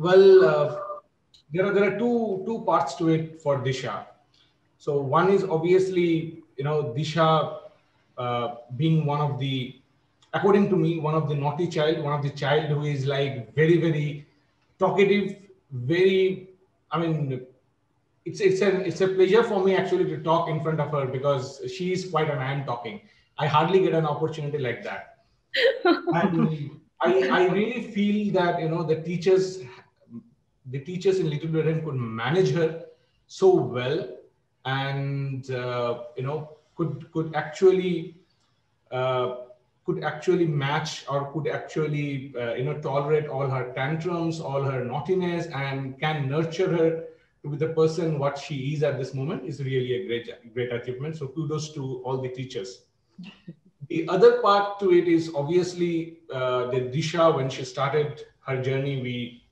Well, uh, there are there are two two parts to it for Deesha. So one is obviously you know Deesha uh, being one of the, according to me, one of the naughty child, one of the child who is like very very talkative, very. I mean, it's it's a it's a pleasure for me actually to talk in front of her because she is quite an I am talking. I hardly get an opportunity like that. and I, I really feel that you know the teachers the teachers in Little Red could manage her so well, and uh, you know could could actually uh, could actually match or could actually uh, you know tolerate all her tantrums, all her naughtiness, and can nurture her to be the person what she is at this moment is really a great great achievement. So kudos to all the teachers. The other part to it is obviously uh, the Deesha when she started her journey. We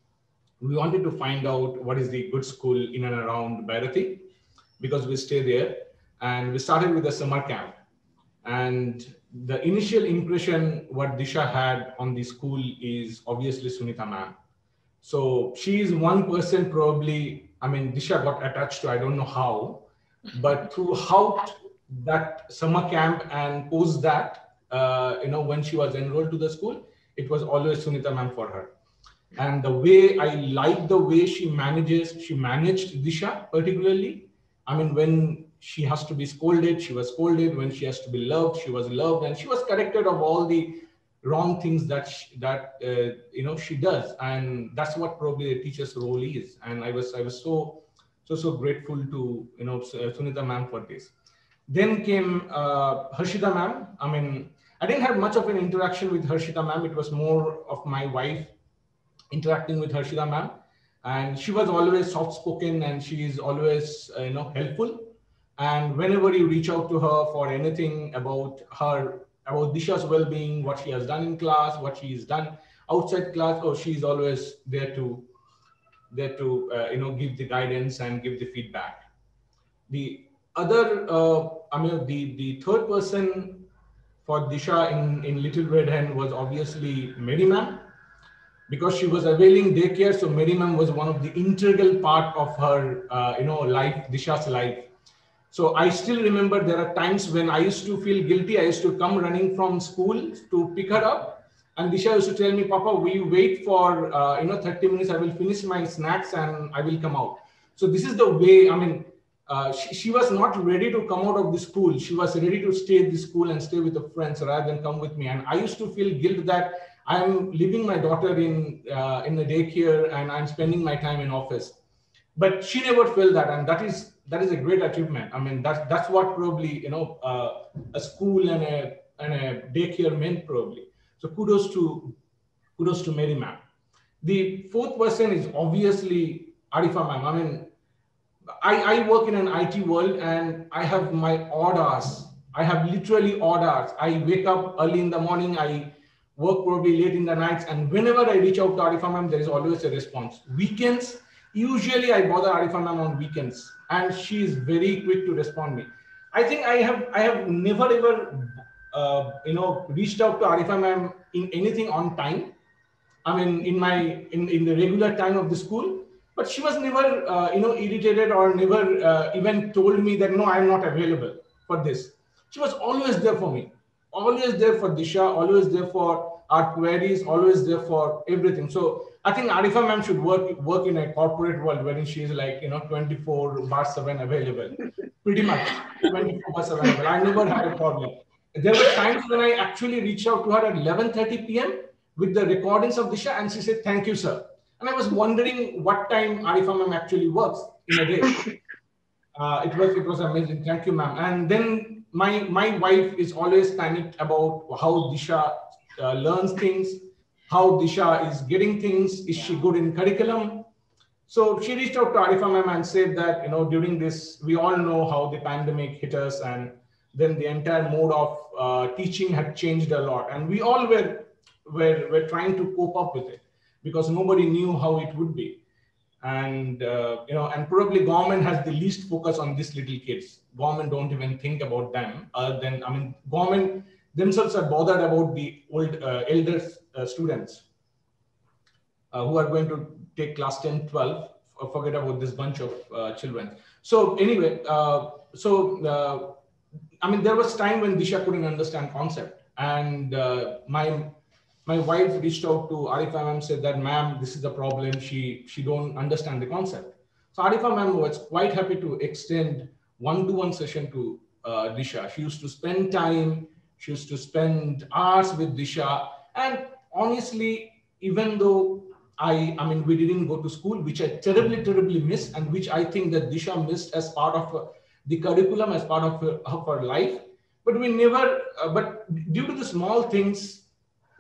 we wanted to find out what is the good school in and around Bhairathi because we stay there. And we started with a summer camp. And the initial impression what Deesha had on the school is obviously Sunita ma'am. So she is one person probably, I mean, Deesha got attached to, I don't know how, but throughout that summer camp and post that, uh, you know, when she was enrolled to the school, it was always Sunita ma'am for her and the way I like the way she manages, she managed Deesha particularly. I mean, when she has to be scolded, she was scolded. When she has to be loved, she was loved, and she was corrected of all the wrong things that she, that uh, you know she does, and that's what probably the teacher's role is. And I was I was so so so grateful to you know Sunita ma'am for this. Then came uh, Harshita ma'am. I mean, I didn't have much of an interaction with Harshita ma'am. It was more of my wife interacting with Harshita ma'am. And she was always soft spoken and she is always, uh, you know, helpful. And whenever you reach out to her for anything about her, about Deesha's well-being, what she has done in class, what she has done outside class, oh, she's always there to, there to, uh, you know, give the guidance and give the feedback. The other, uh, I mean, the, the third person for Deesha in, in Little Red Hen was obviously ma'am because she was availing daycare. So Mary was one of the integral part of her, uh, you know, life, Deesha's life. So I still remember there are times when I used to feel guilty. I used to come running from school to pick her up. And Deesha used to tell me, Papa, will you wait for, uh, you know, 30 minutes? I will finish my snacks and I will come out. So this is the way, I mean, uh, she, she, was not ready to come out of the school. She was ready to stay at the school and stay with the friends rather than come with me. And I used to feel guilt that I'm leaving my daughter in uh, in the daycare and I'm spending my time in office. But she never felt that, and that is that is a great achievement. I mean, that's that's what probably you know uh, a school and a and a daycare meant probably. So kudos to kudos to Mary ma'am. The fourth person is obviously Arifa ma'am. I mean, I, I work in an IT world and I have my orders. I have literally orders. I wake up early in the morning. I work probably late in the nights. And whenever I reach out to Arifa there is always a response. Weekends, usually I bother Arifa on weekends and she is very quick to respond me. I think I have I have never ever uh, you know reached out to Arifa in anything on time. I mean in my in, in the regular time of the school, but she was never uh, you know irritated or never uh, even told me that no I'm not available for this. She was always there for me always there for Deesha, always there for our queries, always there for everything. So I think Arifa ma'am should work work in a corporate world wherein she is like, you know, 24 bar 7 available. Pretty much 24 bar 7 available. I never had a problem. There were times when I actually reached out to her at 11:30 p.m. with the recordings of Deesha, and she said, Thank you, sir. And I was wondering what time Arifa ma'am actually works in a day. Uh, it was it was amazing. Thank you, ma'am. And then my my wife is always panicked about how Deesha uh, learns things, how Deesha is getting things, is she good in curriculum? So she reached out to Arifa ma'am and said that you know during this we all know how the pandemic hit us and then the entire mode of uh, teaching had changed a lot and we all were, were were trying to cope up with it because nobody knew how it would be and uh, you know and probably government has the least focus on these little kids government don't even think about them other than i mean government themselves are bothered about the old uh, elder uh, students uh, who are going to take class 10, 12. Forget about this bunch of uh, children. So anyway, uh, so uh, I mean, there was time when Deesha couldn't understand concept, and uh, my my wife reached out to Arifa ma'am said that ma'am, this is the problem. She she don't understand the concept. So Arifa ma'am was quite happy to extend one-to-one session to uh, Deesha. She used to spend time. She used to spend hours with Deesha, and honestly, even though I, I mean, we didn't go to school, which I terribly, terribly missed, and which I think that Deesha missed as part of the curriculum as part of, of her life. But we never, uh, but due to the small things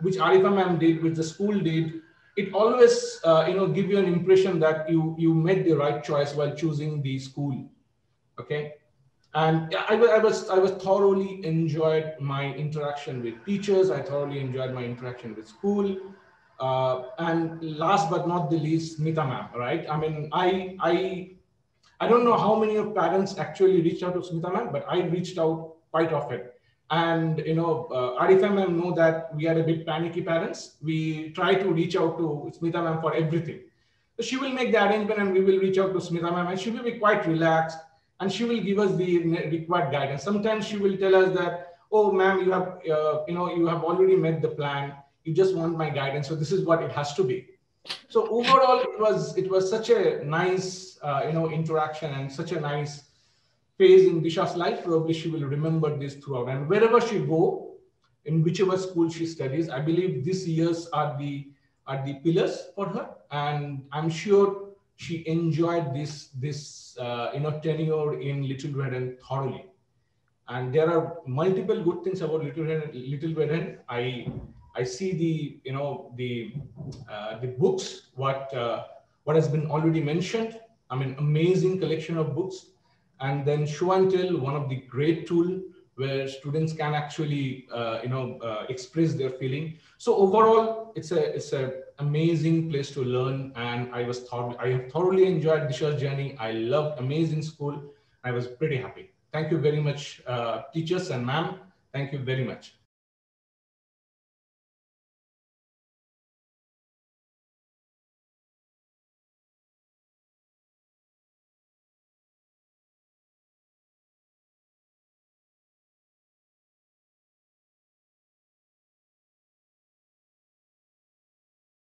which Arifa ma'am did, which the school did, it always, uh, you know, give you an impression that you, you made the right choice while choosing the school. Okay. And I, I was, I was thoroughly enjoyed my interaction with teachers. I thoroughly enjoyed my interaction with school. Uh, and last but not the least, Smita ma'am, right? I mean, I, I I don't know how many of parents actually reached out to Smita ma'am, but I reached out quite often. And you know, uh, Arifa ma'am know that we are a bit panicky parents. We try to reach out to Smita ma'am for everything. So she will make the arrangement, and we will reach out to Smita ma'am, and she will be quite relaxed, and she will give us the required guidance. Sometimes she will tell us that, oh, ma'am, you have, uh, you know, you have already met the plan. You just want my guidance, so this is what it has to be so overall it was it was such a nice uh, you know interaction and such a nice phase in deesha's life probably she will remember this throughout. And wherever she go in whichever school she studies i believe these years are the are the pillars for her. And i'm sure she enjoyed this this uh, you know tenure in little red hen thoroughly. And there are multiple good things about little red little red hen i I see the you know the uh, the books what uh, what has been already mentioned. I mean, amazing collection of books, and then show and tell, one of the great tool where students can actually uh, you know uh, express their feeling. So overall, it's a it's a amazing place to learn, and I was thought I have thoroughly enjoyed Deesha's journey. I loved amazing school. I was pretty happy. Thank you very much, uh, teachers and ma'am. Thank you very much.